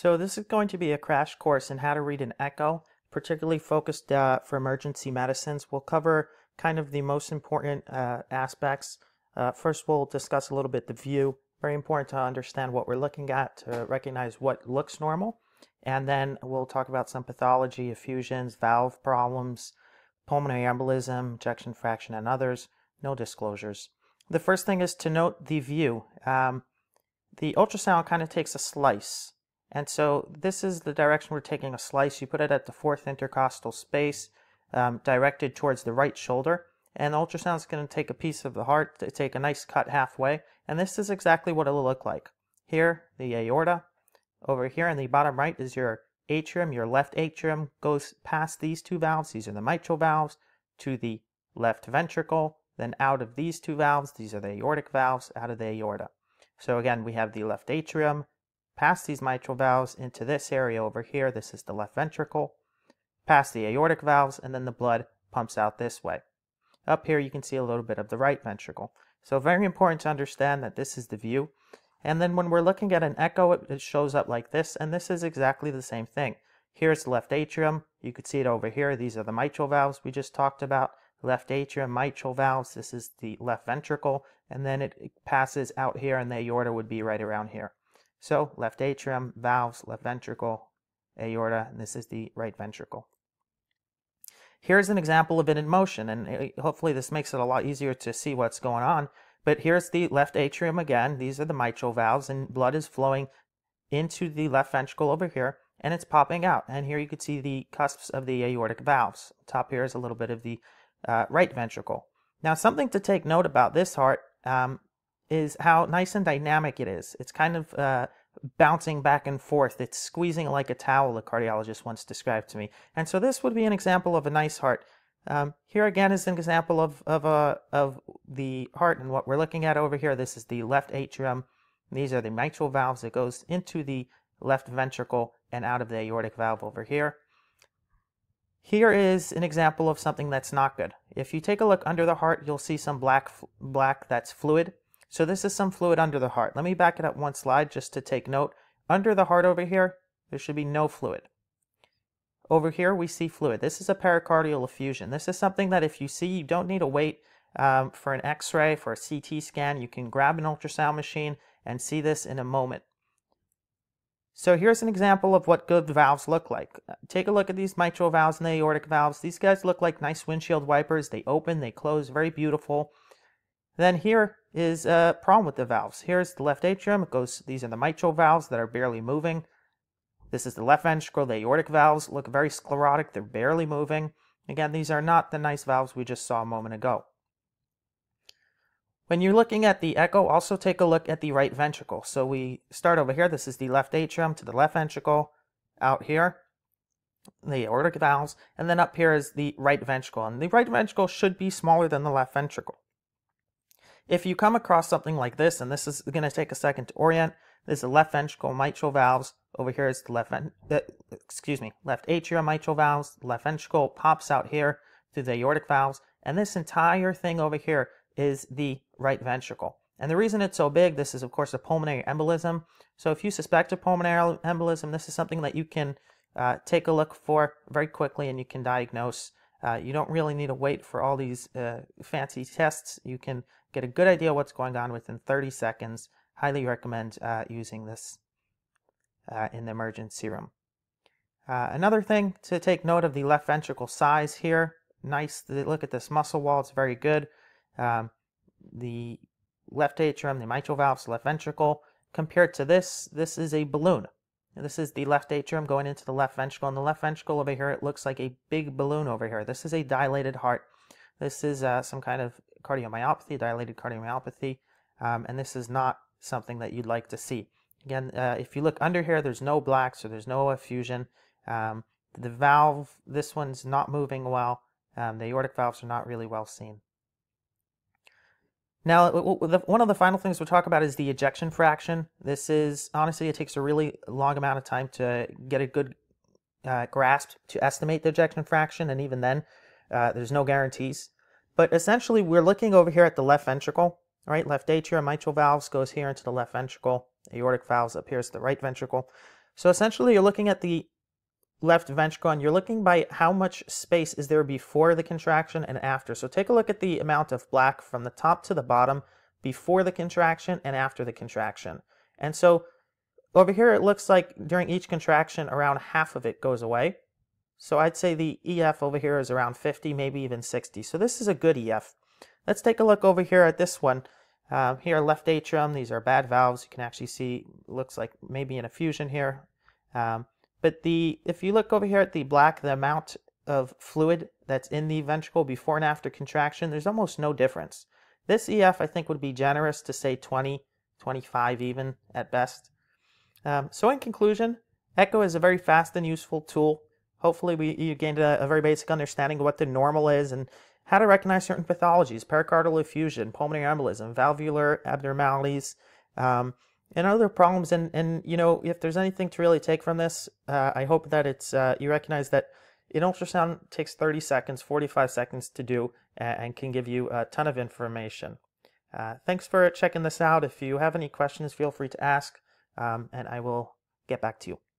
So this is going to be a crash course in how to read an echo, particularly focused uh, for emergency medicines. We'll cover kind of the most important uh, aspects. Uh, first, we'll discuss a little bit the view. Very important to understand what we're looking at, to recognize what looks normal. And then we'll talk about some pathology, effusions, valve problems, pulmonary embolism, ejection fraction, and others. No disclosures. The first thing is to note the view. Um, the ultrasound kind of takes a slice. And so this is the direction we're taking a slice. You put it at the fourth intercostal space, um, directed towards the right shoulder. And the ultrasound is going to take a piece of the heart to take a nice cut halfway. And this is exactly what it'll look like. Here, the aorta. Over here in the bottom right is your atrium. Your left atrium goes past these two valves. These are the mitral valves to the left ventricle. Then out of these two valves, these are the aortic valves, out of the aorta. So again, we have the left atrium, past these mitral valves into this area over here. This is the left ventricle, past the aortic valves, and then the blood pumps out this way. Up here, you can see a little bit of the right ventricle. So very important to understand that this is the view. And then when we're looking at an echo, it, shows up like this, and this is exactly the same thing. Here's the left atrium. You could see it over here. These are the mitral valves we just talked about. Left atrium, mitral valves. This is the left ventricle, and then it passes out here, and the aorta would be right around here. So left atrium, valves, left ventricle, aorta, and this is the right ventricle. Here's an example of it in motion, and uh, hopefully this makes it a lot easier to see what's going on. But here's the left atrium again. These are the mitral valves, and blood is flowing into the left ventricle over here, and it's popping out. And here you can see the cusps of the aortic valves. Top here is a little bit of the uh, right ventricle. Now, something to take note about this heart um, is how nice and dynamic it is. It's kind of uh, bouncing back and forth. It's squeezing like a towel, a cardiologist once described to me. And so this would be an example of a nice heart. Um, here again is an example of, of, uh, of the heart and what we're looking at over here. This is the left atrium. These are the mitral valves that goes into the left ventricle and out of the aortic valve over here. Here is an example of something that's not good. If you take a look under the heart, you'll see some black, black that's fluid. So this is some fluid under the heart. Let me back it up one slide just to take note. Under the heart over here, there should be no fluid. Over here, we see fluid. This is a pericardial effusion. This is something that if you see, you don't need to wait um, for an x-ray, for a CT scan. You can grab an ultrasound machine and see this in a moment. So here's an example of what good valves look like. Take a look at these mitral valves and the aortic valves. These guys look like nice windshield wipers. They open, they close, very beautiful. Then here is a problem with the valves. Here's the left atrium. It goes. These are the mitral valves that are barely moving. This is the left ventricle. The aortic valves look very sclerotic. They're barely moving. Again, these are not the nice valves we just saw a moment ago. When you're looking at the echo, also take a look at the right ventricle. So we start over here. This is the left atrium to the left ventricle. Out here, the aortic valves. And then up here is the right ventricle. And the right ventricle should be smaller than the left ventricle. If you come across something like this, and this is going to take a second to orient, this is the left ventricle mitral valves. Over here is the left, ven uh, excuse me, left atrium mitral valves. Left ventricle pops out here through the aortic valves. And this entire thing over here is the right ventricle. And the reason it's so big, this is of course a pulmonary embolism. So if you suspect a pulmonary embolism, this is something that you can uh, take a look for very quickly and you can diagnose. Uh, you don't really need to wait for all these uh, fancy tests. You can get a good idea what's going on within 30 seconds. Highly recommend uh, using this uh, in the emergency room. Uh, another thing to take note of the left ventricle size here. Nice, look at this muscle wall, it's very good. Um, the left atrium, the mitral valves, left ventricle. Compared to this, this is a balloon. This is the left atrium going into the left ventricle. And the left ventricle over here, it looks like a big balloon over here. This is a dilated heart. This is uh, some kind of cardiomyopathy, dilated cardiomyopathy, um, and this is not something that you'd like to see. Again, uh, if you look under here, there's no black, so there's no effusion. Um, the valve, this one's not moving well. Um, the aortic valves are not really well seen. Now, one of the final things we'll talk about is the ejection fraction. This is, honestly, it takes a really long amount of time to get a good uh, grasp to estimate the ejection fraction, and even then, uh, there's no guarantees. But essentially, we're looking over here at the left ventricle, right? Left atrium, mitral valves goes here into the left ventricle. Aortic valves up is the right ventricle. So essentially you're looking at the left ventricle and you're looking by how much space is there before the contraction and after. So take a look at the amount of black from the top to the bottom before the contraction and after the contraction. And so over here it looks like during each contraction around half of it goes away. So I'd say the EF over here is around 50, maybe even 60. So this is a good EF. Let's take a look over here at this one. Um, here, left atrium, these are bad valves. You can actually see, looks like maybe an effusion here. Um, but the if you look over here at the black, the amount of fluid that's in the ventricle before and after contraction, there's almost no difference. This EF, I think, would be generous to say 20, 25 even at best. Um, so in conclusion, echo is a very fast and useful tool. Hopefully we, you gained a, a, very basic understanding of what the normal is and how to recognize certain pathologies, pericardial effusion, pulmonary embolism, valvular abnormalities, um, and other problems. And, and, you know, if there's anything to really take from this, uh, I hope that it's uh, you recognize that an ultrasound takes 30 seconds, 45 seconds to do, and can give you a ton of information. Uh, thanks for checking this out. If you have any questions, feel free to ask, um, and I will get back to you.